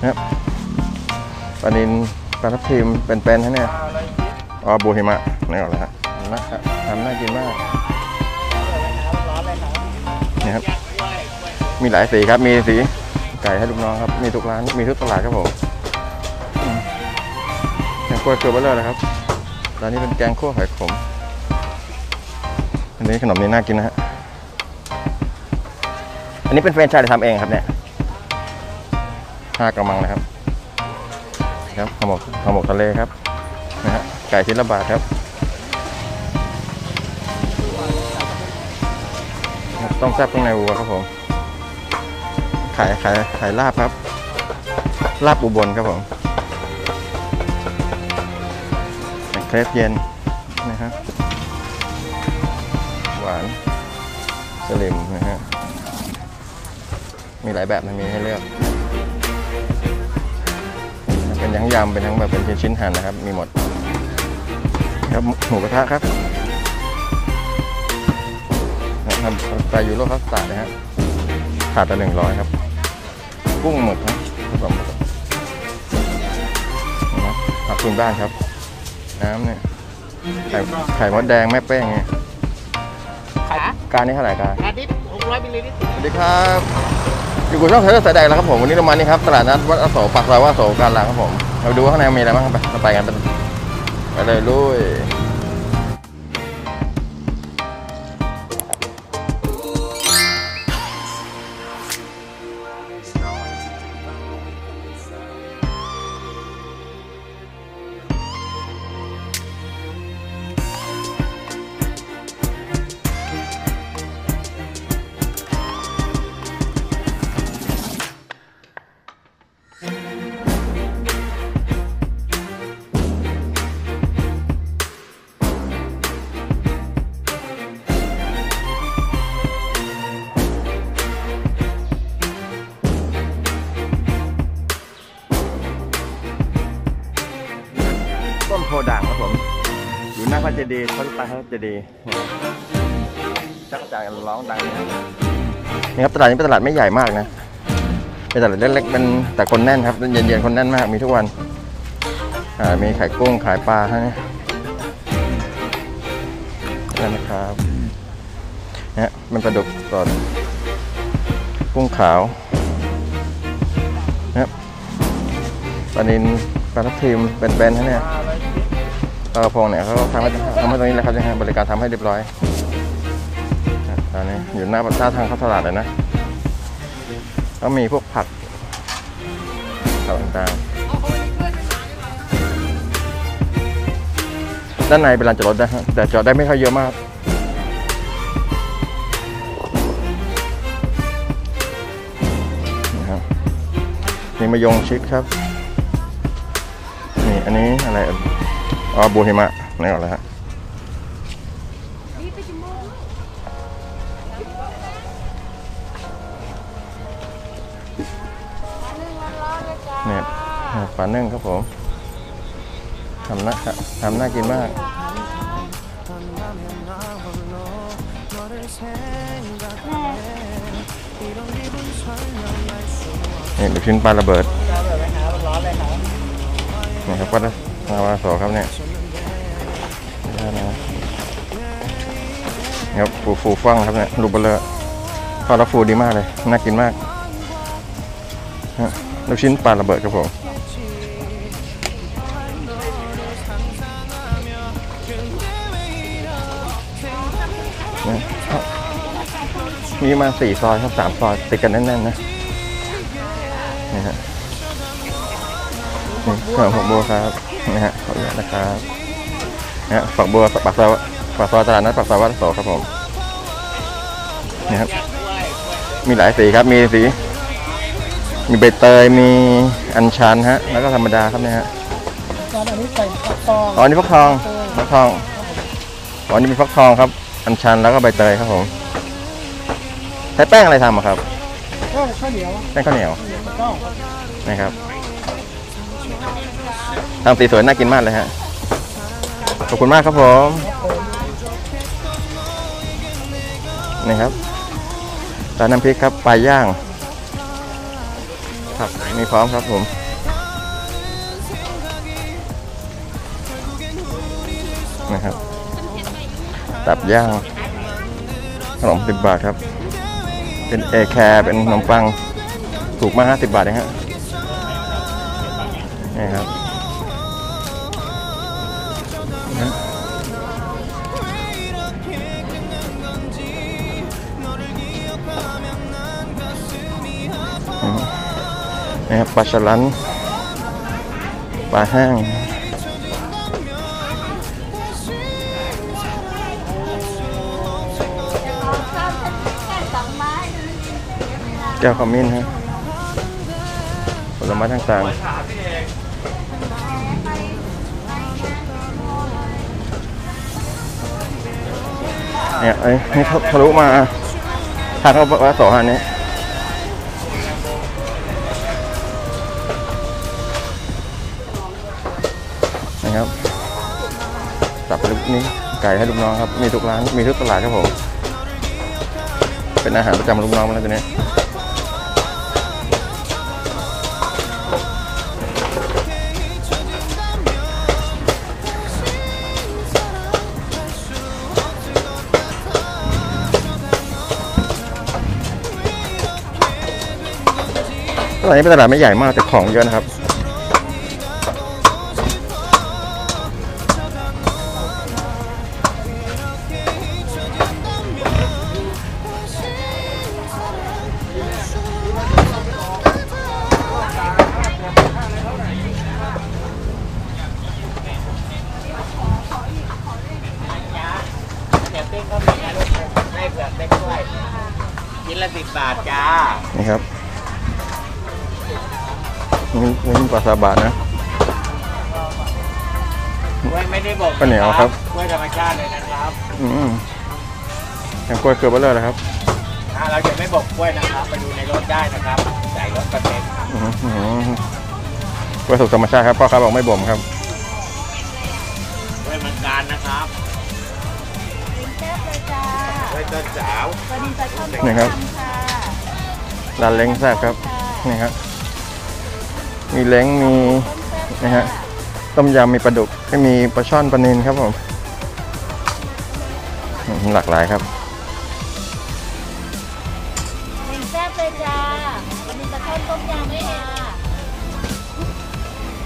นะครับปลานินปลาทับทิมเป็นๆฮะเนี่ยอ๋อบูหิมะนี่ออกแล้วฮะนะครับทำน่ากินมากนี่ครับมีหลายสีครับมีสีไก่ให้ลูกน้องครับมีทุกร้านมีทุกตลาดครับผมแกงคั่วเกลือเบลเลอร์นะครับร้านนี้เป็นแกงคั่วหอยขมอันนี้ขนมนี้น่ากินนะฮะอันนี้เป็นแฟรนไชส์หรือทำเองครับเนี่ย ห้ากระมังนะครับครับห่อหมกห่อหมกทะเลครับนะฮะไก่ชิ้นละบาทครับ ต้มแซ่บข้างในวัวครับผมขายขายขายลาบครับ ลาบอุบลครับผมเครปเย็นนะครับหวานสลิมนะฮะมีหลายแบบมันมีให้เลือก เป็นทั้งยำเป็นทั้งแบบเป็นชิ้นๆหั่นนะครับ มีหมดครับหมูกระทะครับทำสไตล์ยูโรคัสตาร์ดนะฮะถาดละหนึ่งร้อยครับ กุ้งหมึกครับผสมนะผักพื้นบ้านครับ น้ำเนี่ยไข่ไข่มดแดงแม่เป้งไงขาการนี้เท่าไหร่การอาทิตย์600มิลลิลิตรสวัสดีครับ อยู่กับช่องเทเลสายแดงแล้วครับผมวันนี้เรามานี่ครับตลาดนัดวัดอโศกปากซอยวัดอโศกการหลังครับผมเราดูว่าข้างในมีอะไรบ้างไปเราไปกันเป็นไปเลยลุย พด่างครับผมอยู่หน้าพระเจดีย์พระรูปปั้นพระเจดีย์จักรจันทร์ร้องดังนะครับนี่ครับตลาดนี้เป็นตลาดไม่ใหญ่มากนะเป็นตลาดเล็กๆเป็นแต่คนแน่นครับเย็นๆคนแน่นมากมีทุกวันมีขายกุ้งขายปลาฮะนี่นะครับเนี่ยมันปลาดุกสดกุ้งขาวนะครับปลานินปลาทับทิมเป็นๆฮะเนี่ย ปลากระพงเนี่ยเขาทำให้ทำให้ตรงนี้แหละครับนะฮะบริการทำให้เรียบร้อยตอนนี้อยู่หน้าหน้าทางเข้าตลาดเลยนะก็มีพวกผักต่างๆด้านในเป็นลานจอดรถนะฮะแต่จอดได้ไม่ค่อยเยอะมากนะครับนี่มายงชิดครับ นี่อันนี้อะไร อ่ยอ๋อบูหิมะนี่ก่อนเลยฮะเนี่ยปลานึ่งครับผมทำน่าทำน่ากินมากนี่ลูกชิ้นปลาระเบิดร้อนเลยครับร้อน เลยครับนี่ครับก็นาวาโสครับเนี่ยนี่นะครับฟูฟูฟังครับเนี่ยลูกเบลเลอร์ทอดแล้วฟูดีมากเลย น่ากินมากลูกชิ้นปลาระเบิดครับผมนี่มีมาสี่ซอยครับสามซอยติดกันแน่นๆนะนี่ฮะนี่ขนมฝักบัวครับ นะฮะขออนุญาตนะครับนะฮะฝักบัวปากซอยปากซอยตลาดนัดปากซอยวัดโสครับผมนี่ครับ มีหลายสีครับ มีสี มีใบเตย มีอัญชันฮะ แล้วก็ธรรมดาครับเนี่ยฮะตอนอันนี้ใส่ฟักทองอ๋อนี่ฟักทองฟักทองอ๋อนี่เป็นฟักทองครับ อัญชันแล้วก็ใบเตยครับผมใช้แป้งอะไรทำอะครับก็ข้าวเหนียวแป้งข้าวเหนียวข้าวเหนียวข้าวนะครับ ทำสีสวยน่ากินมากเลยฮะ ขอบคุณมากครับผม นี่ครับร้านน้ำพริกครับปลาย่างผักมีพร้อมครับผม นะครับ ตับย่าง ขนมสิบบาทครับ เป็นเอแคร์เป็นขนมปัง ถูกมากห้าสิบบาทเองฮะนี่ครับ นี่ครับปลาฉลันปลาแห้งแก้วขมิ้นฮะผลไม้ต่างๆเนี่ยไอ้นี่ทะลุมาทางเข้าวัดโสหันนี้ ก่ให้ลูกน้องครับ มีทุกร้าน มีทุกตลาดครับผม เป็นอาหารประจำลูกน้องมาแล้วตัวนี้ตลาดนี้เป็นตลาดไม่ใหญ่มากแต่ของเยอะนะครับ เผือกได้กล้วยชิ้นละสิบบาทจ้า นี่ครับนี่นี่ปลาซาบะนะ กล้วยไม่ได้บอกข้าวเหนียวครับ กล้วยธรรมชาติเลยนะครับอืมยังกล้วยเกลือเบลเลอร์นะครับถ้าเราจะไม่บอกกล้วยนะครับ ไปดูในรถได้นะครับใส่รถกระเต็มอื้อหืออื้อหือกล้วยสุกธรรมชาติครับพ่อค้าบอกไม่บ่มครับ กล้วยเมืองการนะครับแซ่บเลยจ้า กล้วยต้นสาวสวัสดีจ้าช่องนี่ครับค่ะร้านเล้งแซ่บครับนี่ครับมีเล้งมีนะฮะต้มยำมีปลาดุกไม่มีปลาช่อนปลานินครับผมอืมหลากหลายครับเล้งแซ่บเลยจ้าสวัสดีจ้าช่องต้มยำค่ะ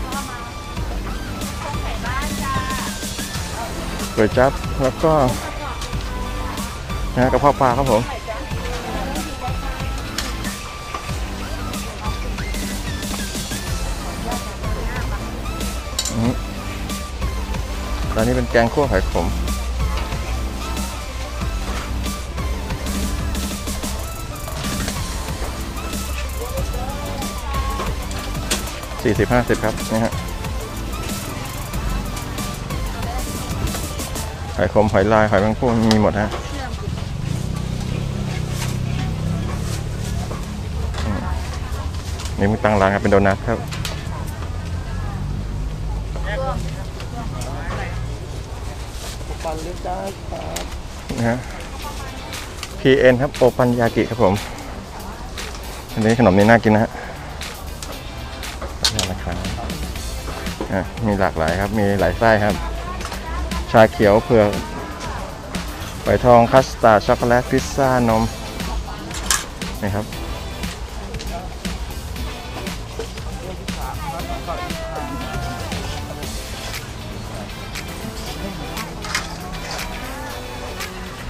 เข้ามาช่องไข่บ้านจ้าก๋วยจั๊บแล้วก็ นะกระเพาะปลาครับผมอืมตอนนี้เป็นแกงคั่วหอยขมสี่สิบห้าสิบครับนี่ฮะหอยขมหอยลายหอยแมงผู้มีหมดฮะ นี่มึงตั้งร้านครับเป็นโดนัทครับนะฮะ PN ครับโอปันยากิครับผม อันนี้ขนมนี้น่ากินนะฮะนี่นะครับอะมีหลากหลายครับ มีหลายไส้ครับ ชาเขียวเผือกฝอยทองคัสตาร์ดช็อกโกแลตพิซซ่านมนี่ครับ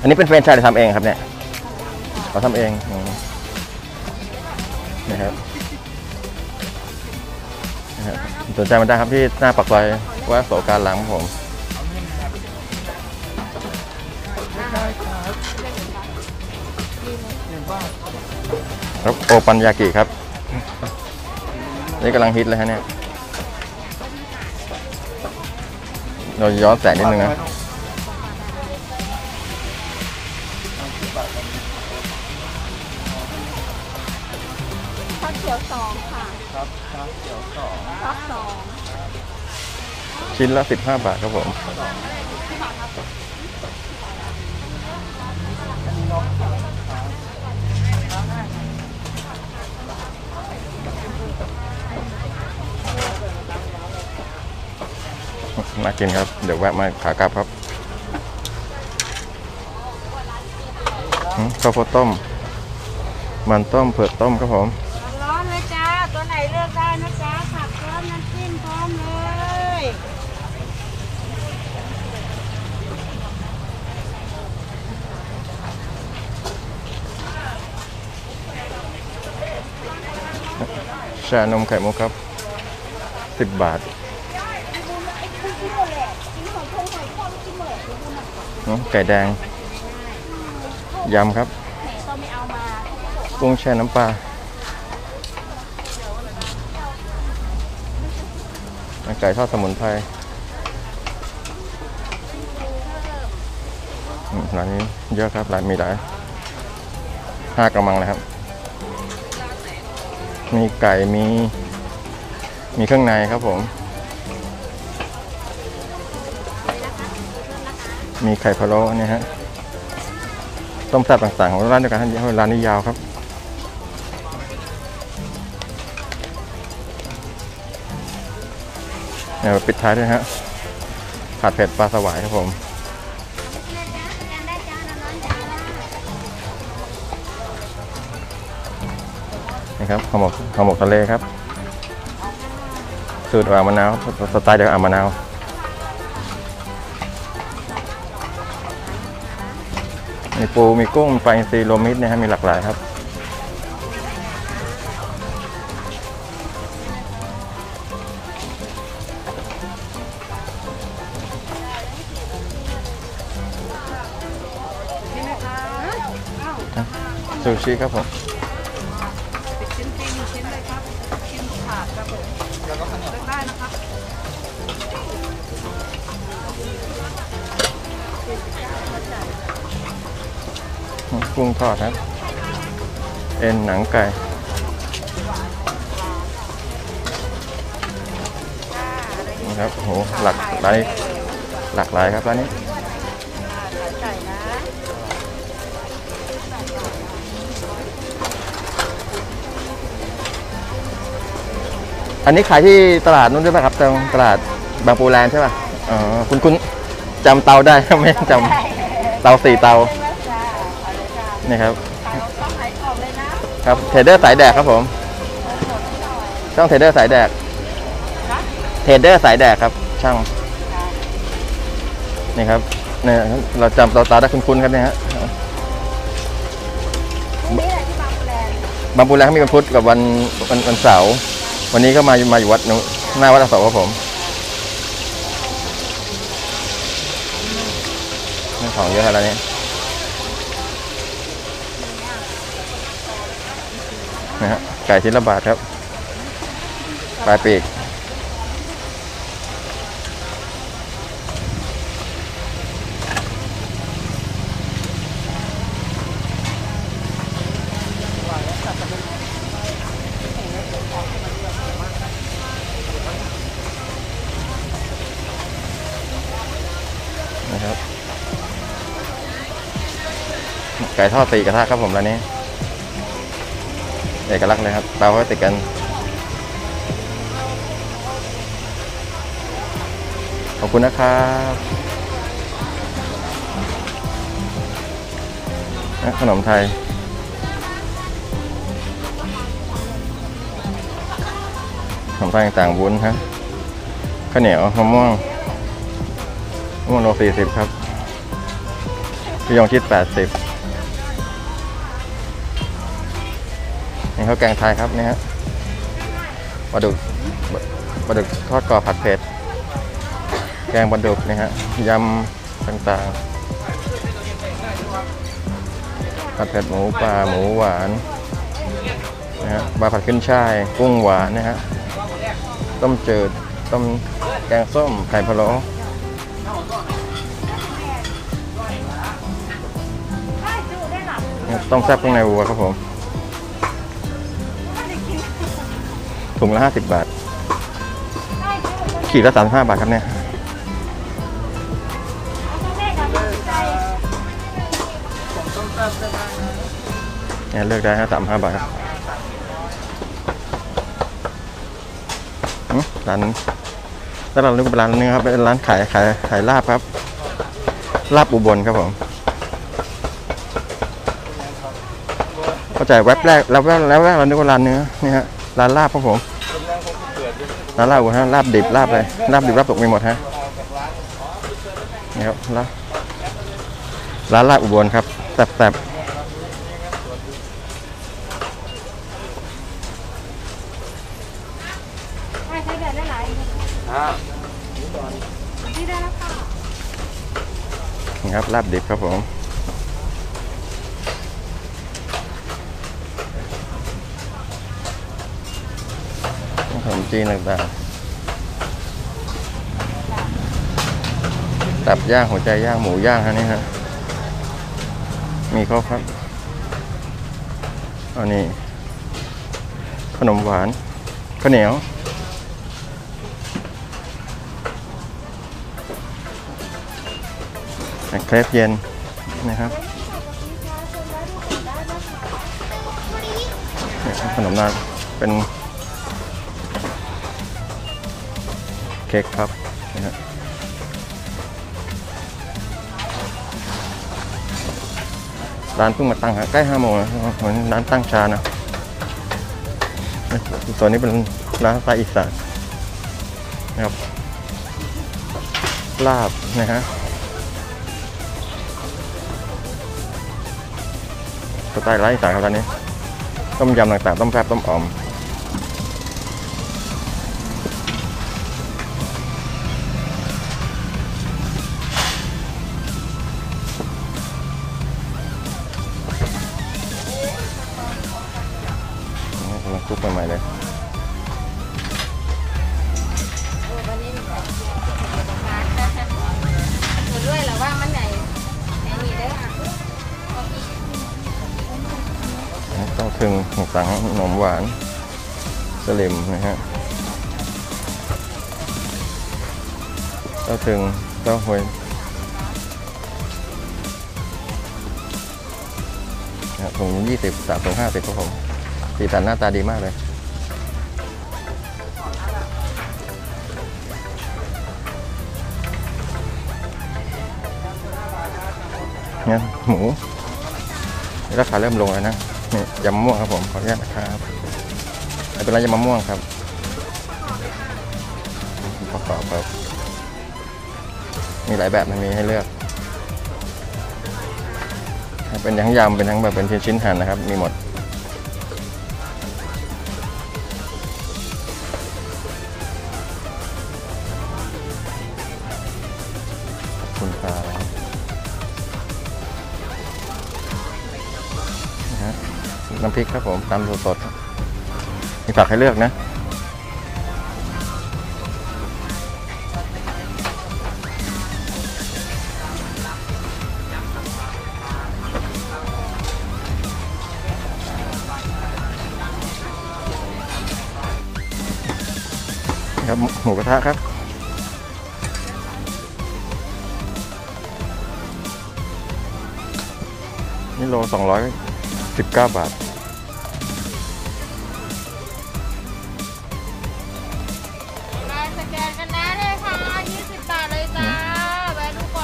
อันนี้เป็นแฟรนไชส์หรือทำเองครับเนี่ยเราทำเองนี่ครับสนใจมาได้ครับที่หน้าปากซอยวัดโสการหลังผมครับโอปันยากิครับ นี่กำลังฮิตเลยฮะเนี่ยเราย้อนแสงนิดนึงนะ ชิ้นละ 15 บาทครับผมน่ากินครับ เดี๋ยวแวะมาขากลับครับข้าวโพดต้ม มันต้มเผือกต้มครับผม ชานมไข่มุกครับสิบบาทไก่แดง ยำครับกุ้งแช่น้ำปลาไก่ทอดสมุนไพรร้านนี้เยอะครับร้านมีหลายห้ากระมังเลยครับ มีไก่มี มีเครื่องในครับผม มีไข่พะโล้เนี่ยฮะต้มแซ่บต่างๆของร้านเดียวกันท่านร้านนี้ยาวครับเดี๋ยวปิดท้ายด้วยฮะผัดเผ็ดปลาสวายครับผม ครับห่อหมกห่อหมกทะเลครับ สูตรอ่างมะนาวสไตล์เดียวกับอ่างมะนาวมีปูมีกุ้งมีปลาอินทรีโรวมมิตรนะฮะมีหลากหลายครับซูชิครับผม กุ้งทอดครับ เอ็นหนังไก่นี่ครับโหหลักหลายหลากหลายครับร้านนี้อันนี้ขายที่ตลาดนู้นด้วยป่ะครับตรงตลาดบางปูแลนใช่ป่ะอ๋อคุณคุณจำเตาได้ไหมจำเตาสี่เตา นี่ครับต้องขายออกเลยนะครับเทรดเดอร์สายแดกครับผมช่องเทรดเดอร์สายแดกเทรดเดอร์สายแดกครับ ช่างนี่ครับเนี่ยเราจำเตาเตาได้คุ้นๆครับเนี่ยฮะนี่แหละที่บางแปลงบางปูแลนด์เขามีวันพุธกับวันวันวันเสาร์วันนี้ก็มามาอยู่วัดนู้นหน้าวัดอโศกครับผมนี่ของเยอะขนาดนี้ นะฮะไก่ชิ้นละบาทครับปลายปีกนะครับไก่ทอดตีกระทะครับผมร้านนี้ เอกลักษณ์เลยครับเตาก็ติดกันขอบคุณนะครับขนมไทยขนมไทยต่างวุ้นฮะข้าวเหนียวมะม่วงมะม่วงโลสี่สิบครับพี่ยงชิดแปดสิบ นี่ข้าวแกงไทยครับนี่ฮะปลาดุกปลาดุกทอดกรอบผัดเผ็ด แกงปลาดุกนี่ฮะยำต่างๆผัดเผ็ดหมูปลาหมูหวานนะฮะปลาผัดขึ้นช่ายกุ้งหวานนะฮะต้มจืดต้มแกงส้มไข่พะโล้ได้จูได้หลับเนี่ยต้มแซ่บข้างในวัวครับผม ถุงละ 50 บาท ขีดละ35 บาทครับเนี่ย เนี่ยเลือกได้ฮะ35บาทครับหึร้านตลาดนึกเป็นร้านนึงครับเป็นร้านขายขายขายลาบครับลาบอุบลครับผมเข้าใจแว็บแรกแล้วแวบแล้วแวบเรานึกว่าร้านเนื้อนี่ฮะ ร้านลาบครับผมร้านลาบอุบลฮะลาบดิบลาบอะไรลาบดิบลาบตกมีหมดฮะนี่ครับลาบร้านลาบอุบลครับแซ่บใช่ใช้เดือนได้หลายที่ได้แล้วค่ะๆนี่ครับลาบดิบครับผม นมจีนต่างๆ ตับย่างหัวใจย่างหมูย่างฮะนี่ฮะ มีครบครับ อันนี้ ขนมหวานข้าวเหนียวเครปเย็นนะครับขนมนาเป็น เค้กครับนะฮะร้านเพิ่งมาตั้งฮะใกล้ห้าโมงแล้วเหมือนร้านตั้งชานะส่วนนี้เป็นร้านสไตล์อีสานนะครับลาบนะฮะสไตล์ร้านอีสานครับร้านนี้ ต้มยำต่างๆ ต้มแซ่บต้มอ่อม นี่กำลังคลุกใหม่ๆเลยวันนี้มีแบบหนูด้วยเหรอว่ามันไหนไหนมีได้ค่ะต้องถึงต่างๆขนมหวานสลิมนะฮะเต้าถึงเต้าหวยนะครับถุงยี่สิบสามถุงห้าสิบครับผม สีสันหน้าตาดีมากเลยเนี่ยหมูราคาเริ่มลงแล้วนะนี่ยำมะม่วงครับผมขออนุญาตนะครับเป็นไรยำมะม่วงครับประกอบครับมีหลายแบบมันมีให้เลือก เป็นทั้งยำเป็นทั้งแบบเป็นชิ้นๆหั่นนะครับ มีหมด ริกครับผมตำสดๆมีผักให้เลือกนะครับหมูหมูกระทะครับนี่โลสองร้อยสิบเก้าบาท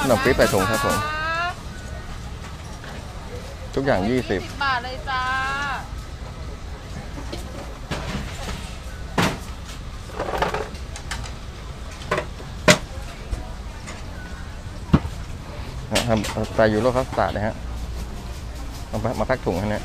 นขนมปี๊บใส่ถุงครับผม ทุกอย่างยี่สิบบาทเลยจ้านะครับใส่ยูโรคัสตาร์ดนะฮะเอามามาแพ็กถุงให้เนี่ย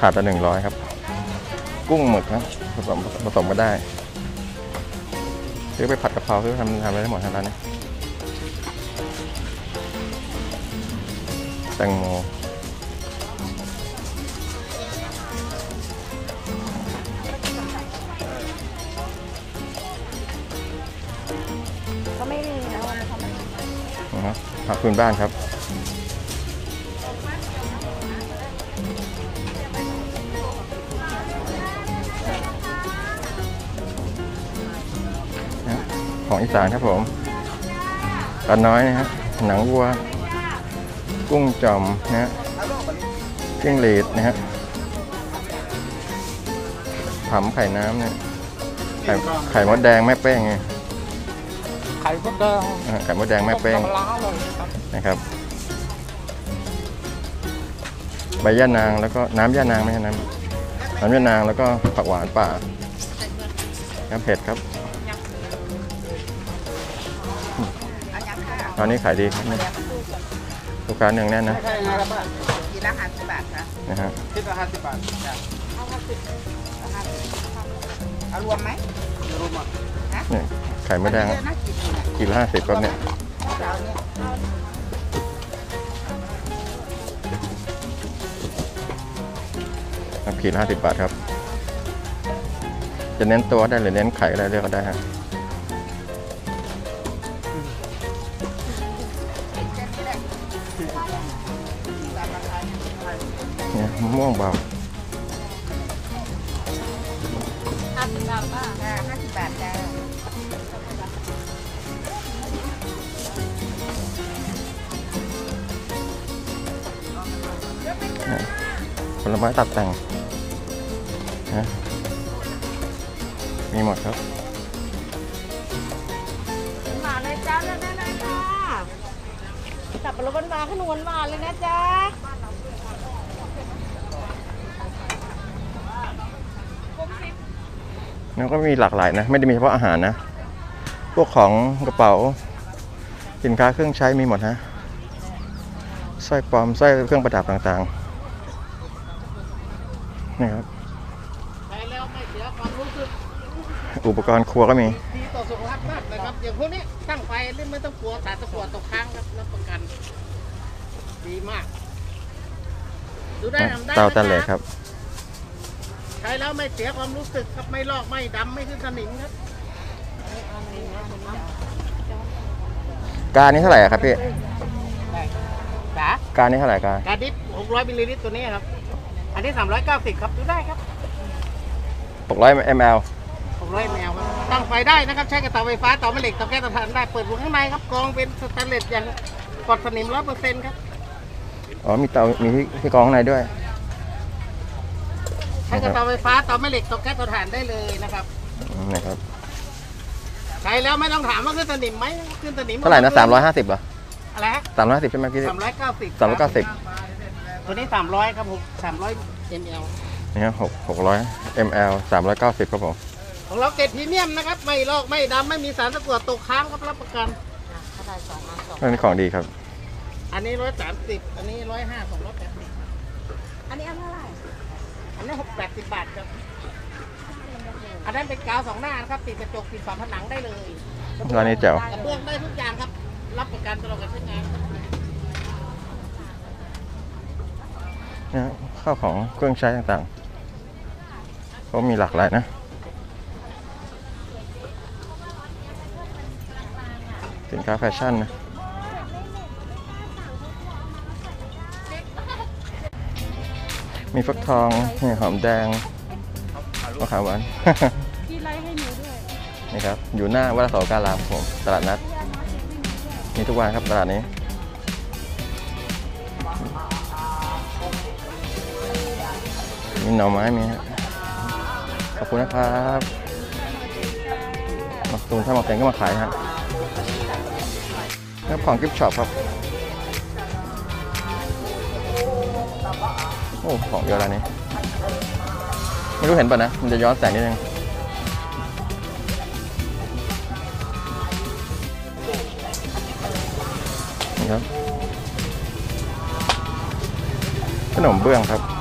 ขาดละหนึ่งร้อยครับ กุ้งหมึกครับผสมผสมก็ได้ซื้อไปผัดกะเพราซื้อทำทำอะไรได้หมดทางร้านนี้แตงโมก็ไม่มีนะวันนี้ทำอะไรนะครับผักพื้นบ้านครับ ของอีสานครับผมปลาน้อยนะฮะหนังวัว กุ้งจอมนะฮะจิ้งหรีดนะฮะผำไข่น้ำเนี่ยไข่ไข่มดแดงแม่เป้งไงไข่มดแดงอ่าไข่มดแดงแม่เป้งล้าเลยครับนะครับใบย่านางแล้วก็น้ำย่านางไม่ใช่น้ำน้ำย่านางแล้วก็ผักหวานป่าน้ำเผ็ดครับ ตอนนี้ขายดีครับเนี่ยลูกค้าเนืองแน่นนะใช่ไงครับป้ากินละห้าสิบบาทค่ะนะฮะคิดละห้าสิบบาทจ้ะเอารวมไหมรวมอะเนี่ยไข่มดแดงเยอะน่ากินอยู่เนี่ยกิโลห้าสิบครับเนี่ยเราเนี่ยครับขีดห้าสิบบาทครับ จะเน้นตัวได้หรือเน้นไข่ก็ได้เลือกก็ได้ฮะ มะม่วงเบาห้าสิบบาทป่ะห้าสิบบาทจ้าผลไม้ตัดแต่งนะมีหมดครับหวาเลยจ้าเลยได้เลยจ้าสับปะรดหวานๆขนมหวานเลยนะจ้า แล้วก็มีหลากหลายนะ ไม่ได้มีเฉพาะอาหารนะ พวกของกระเป๋า สินค้าเครื่องใช้มีหมดฮะสร้อยปลอมสร้อยเครื่องประดับต่างๆนี่ครับใช้แล้วไม่เสียความรู้สึกอุปกรณ์ครัวก็มีดีต่อสุขภาพมากนะครับอย่างพวกนี้ตั้งไฟเล่นไม่ต้องกลัวสารตะกั่วตกค้างครับรับประกันดีมากดูได้ทำได้เตานะตะเหล็กครับใช้แล้วไม่เสียความรู้สึกครับไม่ลอกไม่ดำไม่ขึ้นสนิมครับกานี้เท่าไหร่อะครับพี่ได้จ๋าการนี้เท่าไหร่การกกา drip 600มิลลิลิตรตัวนี้ครับ อันนี้ 390 ครับดูได้ครับ 600 ml 600มิลครับตั้งไฟได้นะครับใช้กับเตาไฟฟ้าเตาแม่เหล็กเตาแก๊สเตาถ่านได้เปิดหัวข้างในครับกรองเป็นสแตนเลสอย่างปลอดสนิม100%ครับอ๋อมีเตามีที่ที่กรองข้างในด้วย ใช้กับเตาไฟฟ้าเตาแม่เหล็กเตาแก๊สเตาถ่านได้เลยนะครับอืมนะครับใช้แล้วไม่ต้องถามว่าขึ้นสนิมไหมขึ้นสนิมเท่าไหร่นะ350เหรออะไรฮะ350ใช่ไหมพี่390 390ตัวนี้300ครับผม300 ml นี่ครับ6 600 ml 390ครับผมของเราเกรดพรีเมียมนะครับ ไม่ลอกไม่ดำไม่มีสารตะกั่วตกค้างครับรับประกันอันนี้ของดีครับ อันนี้ร้อยสามสิบอันนี้ร้อยห้าสองร้อยแปดสิบอันนี้อันเท่าไหร่ อันนี้หกแปดสิบบาทครับ อันนั้นเป็นกาวสองหน้านะครับติดกระจกติดฝาผนังได้เลยร้านนี้แจ๋ว กระเบื้องได้ทุกอย่างครับ รับประกันตลอดการใช้งานนะฮะข้าวของเครื่องใช้ต่างๆเขามีหลากหลายนะสินค้าแฟชั่นนะ มีฟักทองนี่หอมแดงมะขามหวาน พี่ไล่ให้หนูด้วยนี่ครับ อยู่หน้าวัดเสาการามผมตลาดนัด มีทุกวันครับตลาดนี้ มีหน่อไม้มีฮะขอบคุณนะครับมาตูนถ้ามาแกงก็มาขายฮะแล้วของกิฟต์ช็อปครับ อ้ของเยอะแล้วนี้ไม่รู้เห็นป่ะนะ มันจะย้อนแสงนิดนึงนี่ครับ ขนมเบื้องครับ